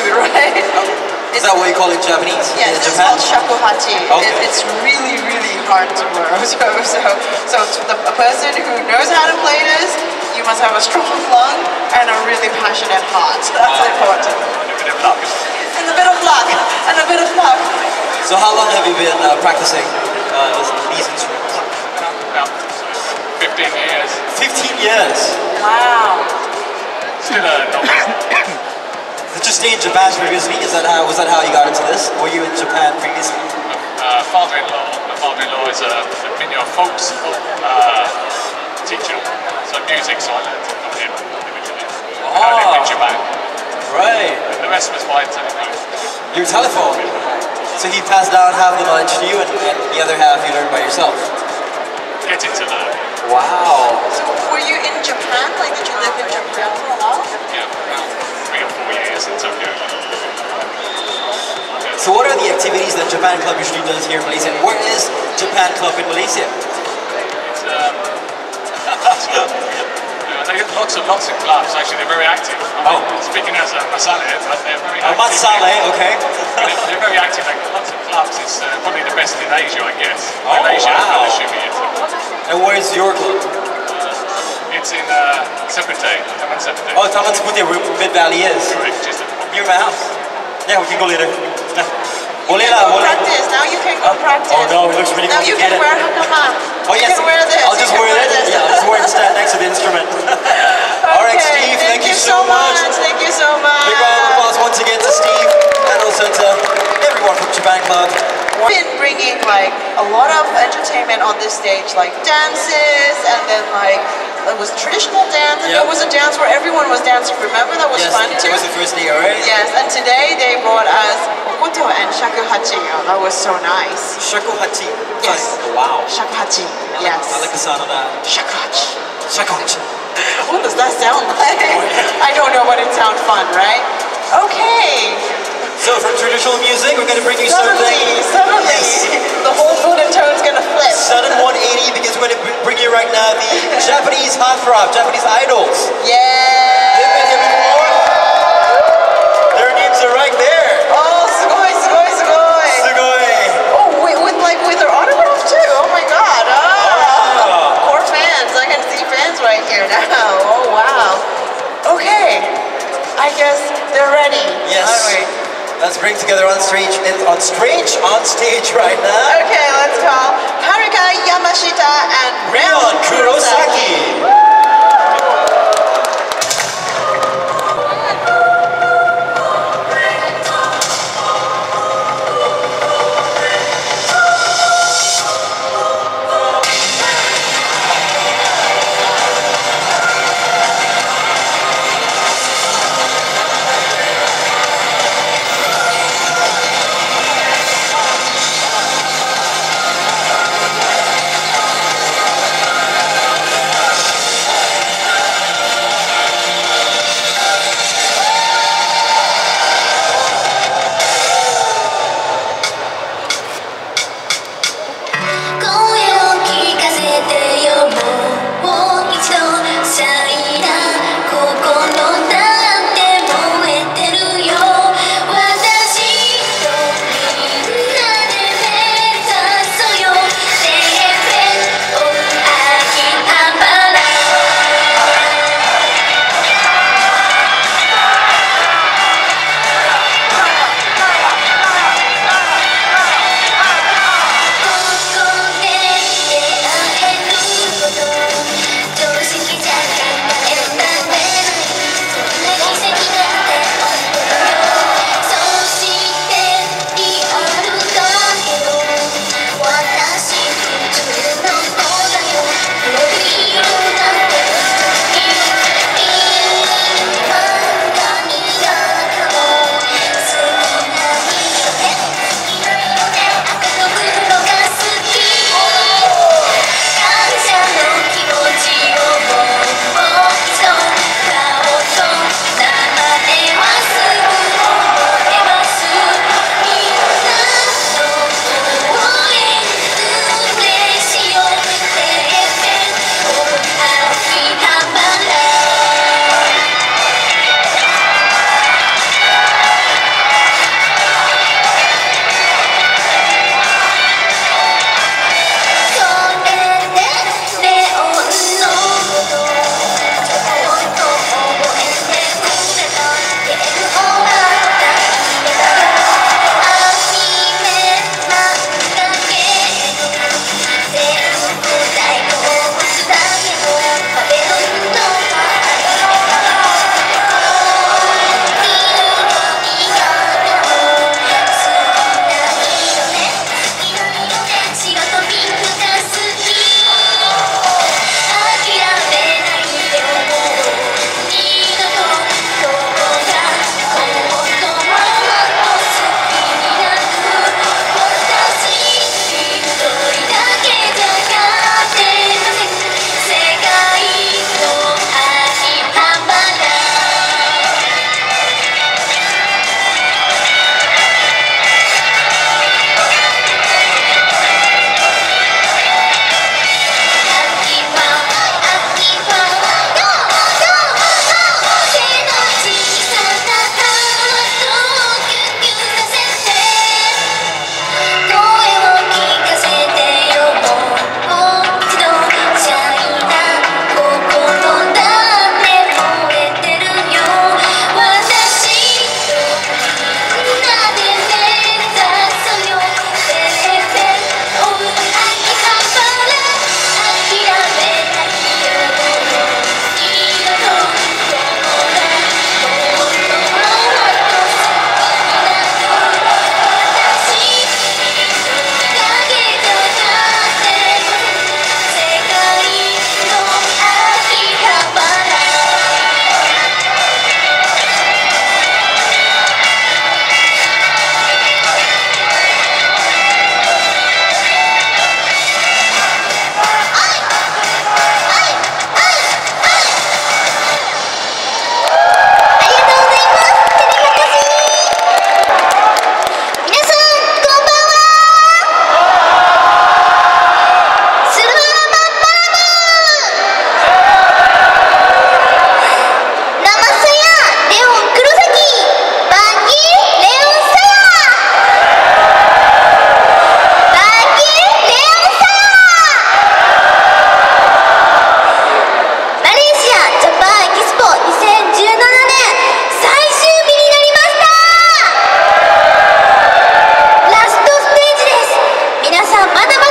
It is flute, right? Is that what you call it in Japanese? Yes, in this is Japan? called shakuhachi. Okay. It, it's really, really hard to learn. So, so, so to the, a person who knows how to play this, you must have a strong lung and a really passionate heart. That's important. And a bit of luck. And a bit of luck. And a bit of luck. So how long have you been uh, practicing uh, this, these instruments? About 15 years. 15 years. Wow. Did you stay in Japan previously? Is that how, was that how you got into this? Were you in Japan previously? uh, father-in-law. My father-in-law is a, minyo folk uh, teacher. So music, so I learned from him individually. And I lived in. Japan. Right. And the rest was by telephone. Your telephone. So he passed down half the knowledge to you and, and the other half you learned by yourself. Getting to learn. Wow. So were you in Japan? Like, did you live in Japan for a while? Yeah, around three or four years in Tokyo. So what are the activities that Japan Club usually does here in Malaysia? And where is Japan Club in Malaysia? It's, um, they have lots and lots of clubs. Actually, they're very active. I mean, Oh. Speaking as a Masale, but they're very Oh, active. Matsale, okay. they're, they're very active. They've got lots of clubs. It's uh, probably the best in Asia, I guess. Oh, Malaysia, wow. I'm assuming it's. And where's your club? It's in uh, Seputeh, Taman Seputeh. Oh, Taman Seputeh, where Mid Valley is. Correct, just at the Near my house. Yeah, we can go later. Boleh You lah, can go boleh. practice. Now you can go practice. Oh no, it looks really Now you can complicated. wear hakama. Oh yes, You can wear this. I'll just can wear it. this. Yeah, I'll just wear it stand next to the instrument. All right, Okay, Steve, thank, you so much. Thank you so much. Big round of applause once again to Steve and also to everyone from Japan Club. We've been bringing like a lot of entertainment on this stage, like dances, and then like it was traditional dance, and Yep. there was a dance where everyone was dancing. Remember that was yes, fun it too. was the first day, right? Yes, and today they brought us Okoto and Shakuhachi. Oh, that was so nice. Shakuhachi. Yes. Oh, wow. Shakuhachi. I like, Yes. I like the sound of that. Shakuhachi. Shakuhachi. What does that sound like? I don't know, but it sounds fun, right? Okay. So from traditional music, we're going to bring you Suddenly, something. suddenly, Yes. the whole mood and tone's gonna flip. Sudden 180 because we're going to bring you right now the Japanese heartthrob, Japanese idols. They've been here Yeah. before. Their names are right there. Let's bring together on stage, on stage, on stage right now. Okay, let's call Haruka Yamashita and Rion Kurosaki. まだまだ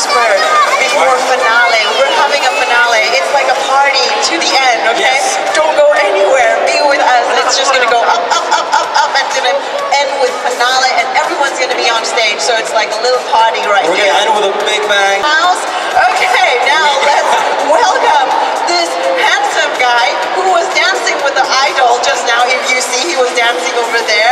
Before finale. We're having a finale. It's like a party to the end, okay? Yes. Don't go anywhere. Be with us. And it's just going to go up, up, up, up, up, and then end with finale. And everyone's going to be on stage. So it's like a little party right We're here. We're going to end with a big bang. House. Okay, now let's welcome this handsome guy who was dancing with the idol just now. If you see, he was dancing over there.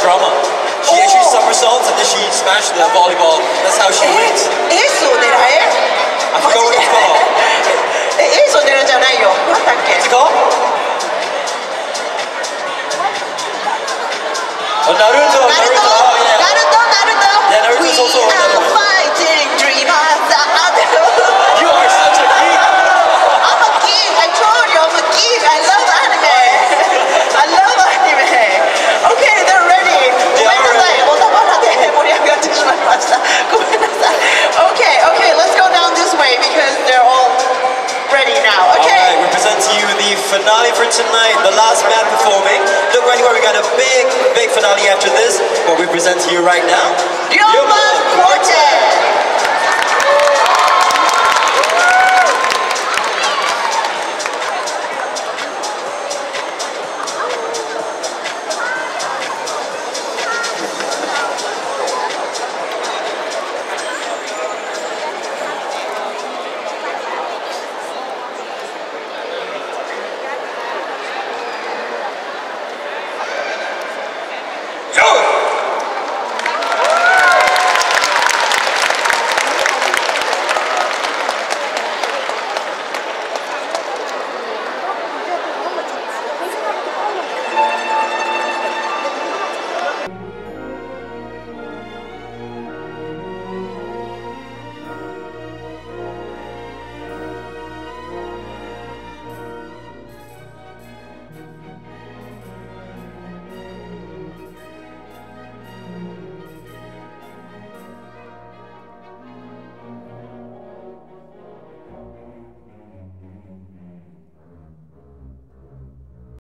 drama. She oh. actually somersaults and then she smashed the volleyball. That's how she wins. 일소대라예요? I am. I forgot what it's called. 일소대라잖아요. 어떻게? What's it called? Oh, Naruto. Naruto. finale for tonight, the last man performing. Look right here, we got a big, big finale after this, what we present to you right now. Yoma Quartet!